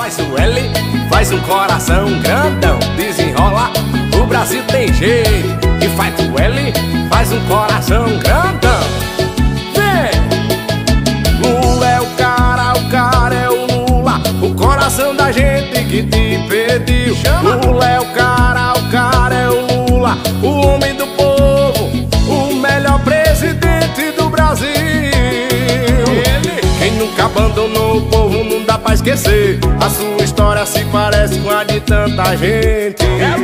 faz o L, faz um coração grandão, desenrola, o Brasil tem jeito. E faz o L, faz um coração grandão. Vem! Lula é o cara, o cara é o Lula, o coração da gente que te pediu. Chama. Lula é o cara, o cara é o Lula, o homem do povo, o melhor presidente do Brasil. Ele. Quem nunca abandonou o povo não dá pra esquecer. A sua história se parece com a de tanta gente. É!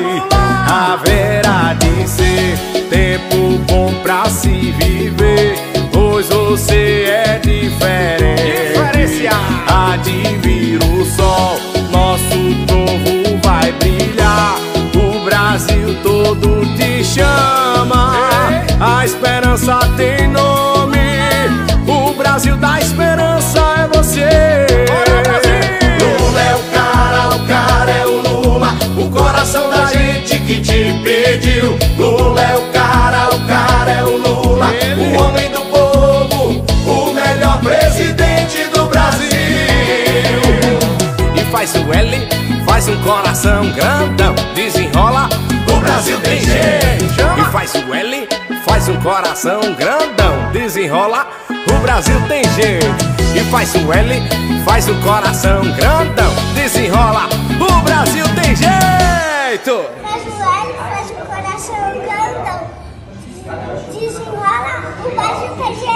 Haverá de ser tempo bom pra se viver. Pois você é diferente. De vir o sol, nosso povo vai brilhar. O Brasil todo te chama. A esperança tem nome. O Brasil da esperança é você. Faz um coração grandão. Desenrola, o Brasil tem jeito. E faz o L, faz um coração grandão. Desenrola, o Brasil tem jeito. E faz o L, faz um coração grandão. Desenrola, o Brasil tem jeito. Faz o L, faz o coração grandão. Desenrola, o Brasil tem jeito.